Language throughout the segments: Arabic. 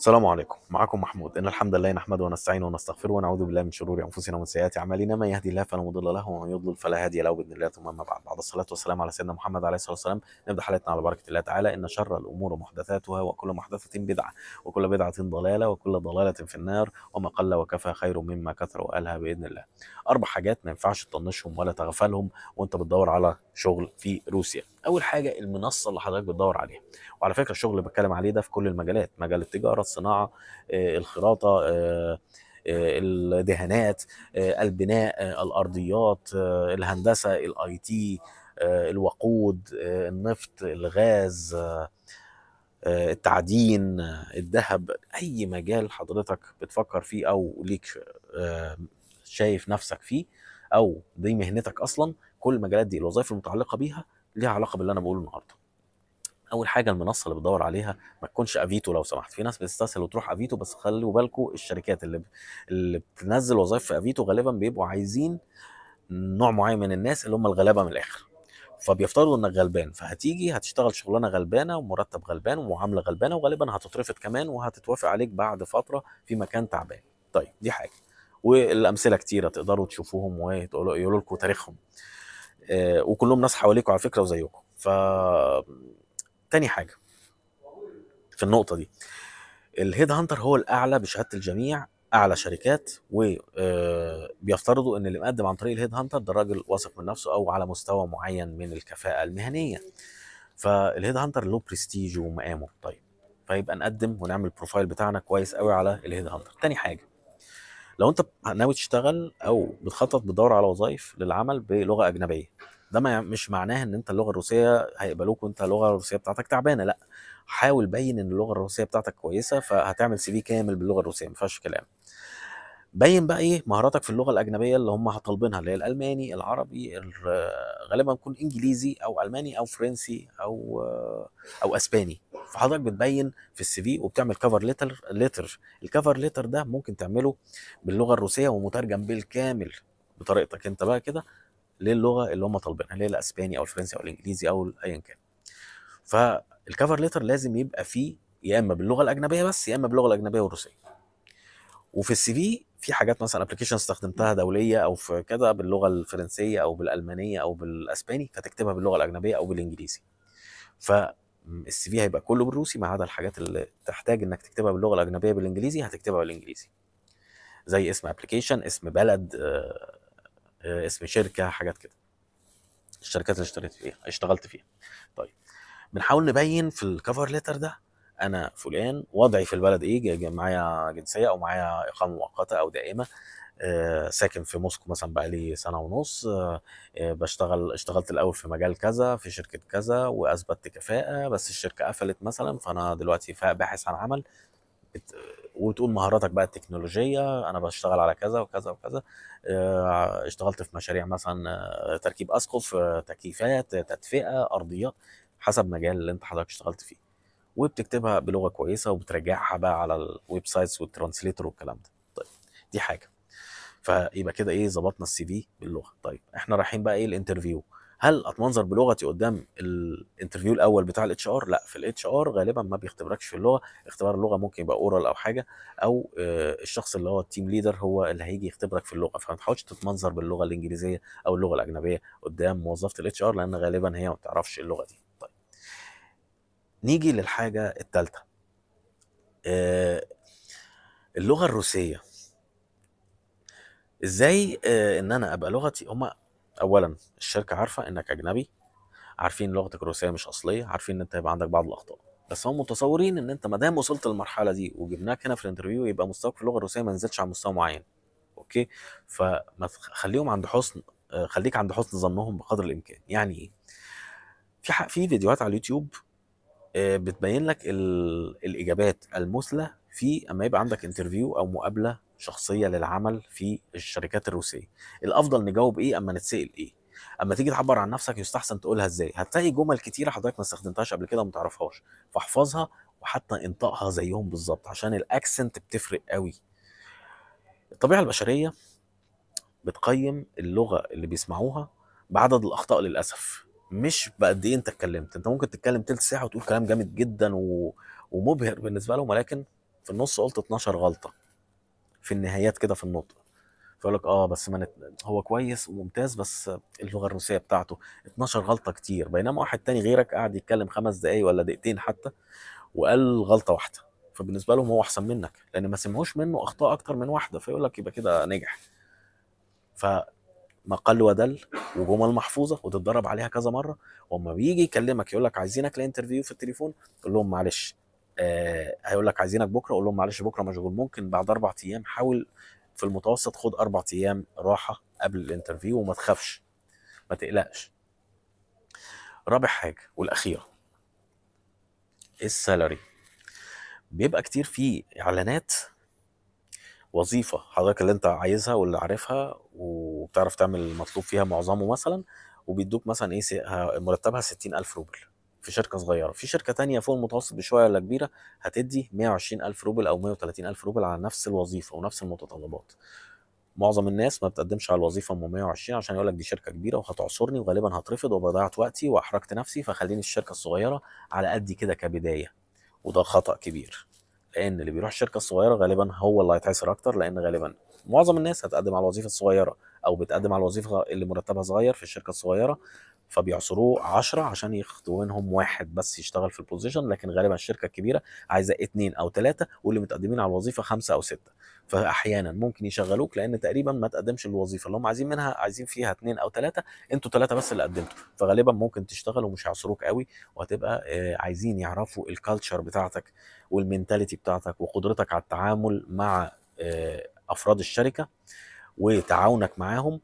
السلام عليكم. معكم محمود. إن الحمد لله نحمده ونستعينه ونستغفره ونعوذ بالله من شرور أنفسنا ومن سيئات أعمالنا. من يهدي الله فلا مضل له ومن يضلل فلا هادي له بإذن الله ثم أما بعد. بعد الصلاة والسلام على سيدنا محمد عليه الصلاة والسلام. نبدأ حلقتنا على بركة الله تعالى. إن شر الأمور محدثاتها وكل محدثة بدعة وكل بدعة ضلالة وكل ضلالة في النار. وما قل وكفى خير مما كثر وقالها بإذن الله. أربع حاجات ما ينفعش تطنشهم ولا تغفلهم وأنت بتدور على شغل في روسيا. أول حاجة المنصة اللي حضرتك بتدور عليها. وعلى فكرة الشغل اللي بتكلم عليه ده في كل المجالات مجال التجارة الصناعة آه، الخراطة آه، آه، الدهانات البناء الأرضيات الهندسة ال IT الوقود النفط الغاز التعدين الذهب. أي مجال حضرتك بتفكر فيه أو ليك شايف نفسك فيه أو دي مهنتك أصلا كل المجالات دي الوظائف المتعلقة بيها ليها علاقة باللي أنا بقوله النهارده. أول حاجة المنصة اللي بتدور عليها ما تكونش Avito لو سمحت. في ناس بتستسهل وتروح Avito بس خلوا بالكم الشركات اللي اللي بتنزل وظائف في Avito غالبا بيبقوا عايزين نوع معين من الناس اللي هم الغلابة من الآخر. فبيفترضوا إنك غلبان. فهتيجي هتشتغل شغلانة غلبانة ومرتب غلبان ومعاملة غلبانة وغالبا هتترفض كمان وهتتوافق عليك بعد فترة في مكان تعبان. طيب دي حاجة. والأمثلة كتيرة تقدروا تشوفوهم وتقولوا يقولوا لكم تاريخهم. وكلهم ناس حواليكم على فكرة وزيكم ف تاني حاجة في النقطة دي ال HeadHunter هو الأعلى بشهادة الجميع أعلى شركات وبيفترضوا إن اللي مقدم عن طريق ال HeadHunter ده راجل واثق من نفسه أو على مستوى معين من الكفاءة المهنية. فال HeadHunter له برستيج ومقامه. طيب فيبقى نقدم ونعمل ال profile بتاعنا كويس قوي على ال HeadHunter تاني حاجة لو انت ناوي تشتغل أو بتخطط بتدور على وظائف للعمل بلغة أجنبية ده ما مش معناه إن انت اللغة الروسية هيقبلوك وانت اللغة الروسية بتاعتك تعبانة لأ. حاول بين إن اللغة الروسية بتاعتك كويسة فهتعمل CV كامل باللغة الروسية ما فيهاش كلام. بين بقى إيه مهاراتك في اللغة الأجنبية اللي هم طالبينها اللي هي الألماني العربي ال- غالبا يكون إنجليزي أو ألماني أو فرنسي أو أو إسباني. فحضرتك بتبين في ال CV وبتعمل cover letter letter ال cover letter ده ممكن تعمله باللغة الروسية ومترجم بالكامل بطريقتك أنت بقى كده للغة اللي هم طالبينها اللي هي الإسباني أو الفرنسي أو الإنجليزي أو ايا كان. فال cover letter لازم يبقى فيه يا إما باللغة الأجنبية بس يا إما باللغة الأجنبية والروسية. وفي ال CV في حاجات مثلا application استخدمتها دولية أو في كده باللغة الفرنسية أو بالألمانية أو بالأسباني فتكتبها باللغة الأجنبية أو بالإنجليزي. فال CV هيبقى كله بالروسي ما عدا الحاجات اللي تحتاج إنك تكتبها باللغة الأجنبية بالإنجليزي هتكتبها بالإنجليزي. زي اسم application اسم بلد اسم شركة حاجات كده. الشركات اللي اشتريت فيها اشتغلت فيها. طيب بنحاول نبين في ال cover letter ده أنا فلان وضعي في البلد إيه معايا جنسية أو معايا إقامة مؤقتة أو دائمة آه، ساكن في موسكو مثلا بقالي سنة ونص آه، آه، بشتغل اشتغلت الأول في مجال كذا في شركة كذا وأثبتت كفاءة بس الشركة قفلت مثلا فأنا دلوقتي باحث عن عمل. وتقول مهاراتك بقى التكنولوجية أنا بشتغل على كذا وكذا وكذا اشتغلت في مشاريع مثلا تركيب أسقف تكييفات تدفئة أرضيات حسب مجال اللي أنت حضرتك اشتغلت فيه وبتكتبها بلغة كويسة وبترجعها بقى على ال websites وال translator والكلام ده. طيب دي حاجة. فيبقى كده إيه ظبطنا ال CV باللغة. طيب إحنا رايحين بقى إيه ال interview هل أتمنظر بلغتي قدام ال interview الأول بتاع ال HR لا في ال HR غالبا ما بيختبركش في اللغة. اختبار اللغة ممكن يبقى oral أو حاجة أو آه، الشخص اللي هو ال team leader هو اللي هيجي يختبرك في اللغة. فما تحاولش تتمنظر باللغة الإنجليزية أو اللغة الأجنبية قدام موظفة ال HR لأن غالبا هي ما بتعرفش اللغة دي. نيجي للحاجة الثالثه اللغة الروسية. إزاي آه، إن أنا أبقى لغتي؟ هما اولا الشركة عارفة إنك أجنبي عارفين لغتك الروسية مش أصلية عارفين إن أنت هيبقى عندك بعض الأخطاء. بس هم متصورين إن أنت ما دام وصلت للمرحلة دي وجبناك هنا في ال interview يبقى مستواك في اللغة الروسية ما نزلش عن مستوى معين. أوكي؟ فما خليهم عند حسن آه، خليك عند حسن ظنهم بقدر الإمكان. يعني إيه؟ في في فيديوهات على اليوتيوب آه، بتبين لك ال- الإجابات المثلى في أما يبقى عندك interview أو مقابلة شخصية للعمل في الشركات الروسية. الأفضل نجاوب إيه أما نتسأل إيه؟ أما تيجي تعبر عن نفسك يستحسن تقولها إزاي؟ هتلاقي جمل كتيرة حضرتك ما استخدمتهاش قبل كده وما تعرفهاش. فاحفظها وحتى انطقها زيهم بالظبط عشان ال accent بتفرق قوي الطبيعة البشرية بتقيم اللغة اللي بيسمعوها بعدد الأخطاء للأسف. مش بقد إيه أنت اتكلمت. أنت ممكن تتكلم تلت ساعة وتقول كلام جامد جدا و... ومبهر بالنسبة لهم ولكن في النص قلت 12 غلطة. في النهايات كده في النطق. فيقول لك آه بس ما نت... هو كويس وممتاز بس اللغة الروسيه بتاعته 12 غلطة كتير. بينما واحد تاني غيرك قاعد يتكلم خمس دقايق ولا دقيقتين حتى وقال غلطة واحدة. فبالنسبة لهم هو أحسن منك لأن ما سمعوش منه أخطاء أكتر من واحدة فيقول لك يبقى كده نجح. فما قل ودل وجمل محفوظة وتتدرب عليها كذا مرة. وأما بيجي يكلمك يقول لك عايزينك ل interview في التليفون تقول لهم معلش آه هيقول لك عايزينك بكرة قول لهم معلش بكرة مشغول ممكن بعد أربع أيام حاول في المتوسط خد أربع أيام راحة قبل ال interview وما تخافش ما تقلقش. رابع حاجة والأخيرة ال salary. بيبقى كتير في إعلانات وظيفة حضرتك اللي أنت عايزها واللي عارفها وبتعرف تعمل المطلوب فيها معظمه مثلا وبيدوك مثلا إيه مرتبها 60000 روبل في شركة صغيرة. في شركة تانية فوق المتوسط بشوية ولا كبيرة هتدي 120000 روبل أو 130000 روبل على نفس الوظيفة ونفس المتطلبات. معظم الناس ما بتقدمش على الوظيفة أم 120 عشان يقول لك دي شركة كبيرة وهتعصرني وغالبا هترفض وبضيعت وقتي وأحرجت نفسي فخليني الشركة الصغيرة على قدي كده كبداية. وده خطأ كبير. لأن اللي بيروح الشركة الصغيره غالبا هو اللي هيتعسر أكتر لأن غالبا معظم الناس هتقدم على الوظيفه الصغيره أو بتقدم على الوظيفه اللي مرتبها صغير في الشركة الصغيرة. فبيعصروه 10 عشان ياخدوا منهم واحد بس يشتغل في البوزيشن لكن غالبا الشركة الكبيرة عايزة اثنين أو ثلاثة واللي متقدمين على الوظيفة خمسة أو ستة. فاحيانا ممكن يشغلوك لأن تقريبا ما تقدمش الوظيفه اللي هم عايزين منها عايزين فيها اثنين أو ثلاثة أنتوا ثلاثة بس اللي قدمتوا. فغالبا ممكن تشتغل ومش هيعصروك قوي وهتبقى آه، عايزين يعرفوا ال culture بتاعتك وال mentality بتاعتك وقدرتك على التعامل مع آه، أفراد الشركة وتعاونك معاهم.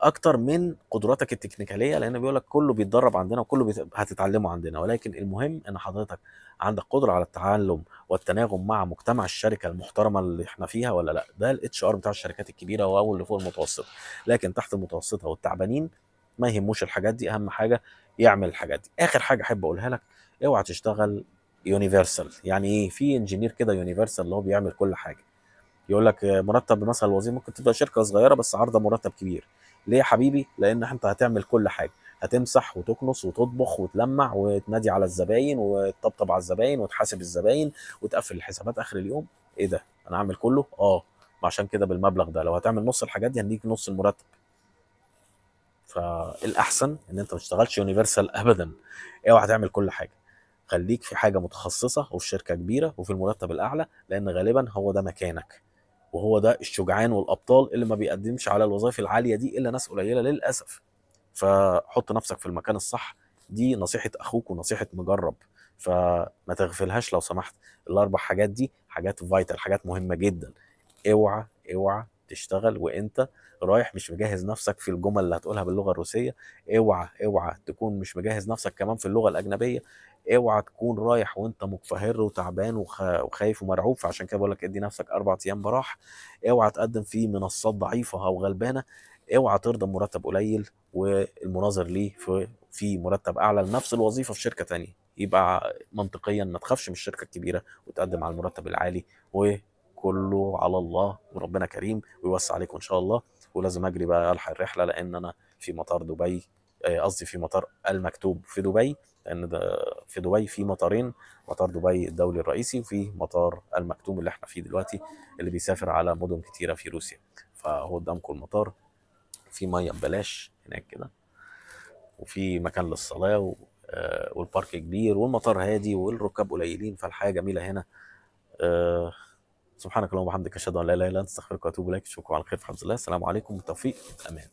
أكتر من قدراتك التكنيكالية لأن بيقول لك كله بيتدرب عندنا وكله بيت... هتتعلمه عندنا. ولكن المهم إن حضرتك عندك قدرة على التعلم والتناغم مع مجتمع الشركة المحترمة اللي إحنا فيها ولا لأ؟ ده ال HR بتاع الشركات الكبيرة أو اللي فوق المتوسطه لكن تحت المتوسطة والتعبانين ما يهموش الحاجات دي. أهم حاجة يعمل الحاجات دي. آخر حاجة أحب أقولها لك اوعى تشتغل يونيفرسال يعني إيه؟ في انجينير كده يونيفرسال اللي هو بيعمل كل حاجة. يقول لك مرتب مثلا الوظيفه ممكن تبقى شركة صغيرة بس عارضه مرتب كبير. ليه يا حبيبي؟ لأن انت هتعمل كل حاجة. هتمسح وتكنس وتطبخ وتلمع وتنادي على الزباين وتطبطب على الزباين وتحاسب الزباين وتقفل الحسابات آخر اليوم. إيه ده؟ أنا اعمل كله؟ آه. عشان كده بالمبلغ ده لو هتعمل نص الحاجات دي هنديك نص المرتب. فالأحسن إن أنت ما تشتغلش يونيفرسال ابدا. أوعى تعمل كل حاجة. خليك في حاجة متخصصة وفي شركة كبيرة وفي المرتب الأعلى لأن غالبا هو ده مكانك. وهو ده الشجعان والأبطال اللي ما بيقدمش على الوظائف العالية دي إلا ناس قليلة للأسف. فحط نفسك في المكان الصح. دي نصيحة أخوك ونصيحة مجرب. فما تغفلهاش لو سمحت. الأربع حاجات دي حاجات فايتال حاجات مهمة جدا. اوعى اوعى تشتغل وانت رايح مش مجهز نفسك في الجمل اللي هتقولها باللغة الروسية اوعى اوعى تكون مش مجهز نفسك كمان في اللغة الأجنبية اوعى تكون رايح وانت مكفهر وتعبان وخ... وخايف ومرعوب فعشان كده بقول لك ادي نفسك أربع أيام براح اوعى تقدم في منصات ضعيفة أو غلبانة اوعى ترضى بمرتب قليل والمناظر ليه في في مرتب أعلى لنفس الوظيفة في شركة تانية يبقى منطقيا ما تخافش من الشركة الكبيرة وتقدم على المرتب العالي وكله على الله وربنا كريم ويوسع عليكم إن شاء الله. ولازم أجري بقى ألحق الرحلة لأن أنا في مطار دبي آه، قصدي في مطار المكتوب في دبي لأن ده في دبي في مطارين مطار دبي الدولي الرئيسي وفي مطار المكتوم اللي إحنا فيه دلوقتي اللي بيسافر على مدن كتيرة في روسيا. فهو قدامكم المطار في مية ببلاش هناك كده وفي مكان للصلاة و... آه، والبارك كبير والمطار هادي والركاب قليلين فالحياة جميلة هنا آه، سبحانك اللهم وبحمدك أشهد أن لا إله إلا أنت أستغفرك وأتوب إليك اشوفكم على خير في حفظ الله السلام عليكم بالتوفيق أمان.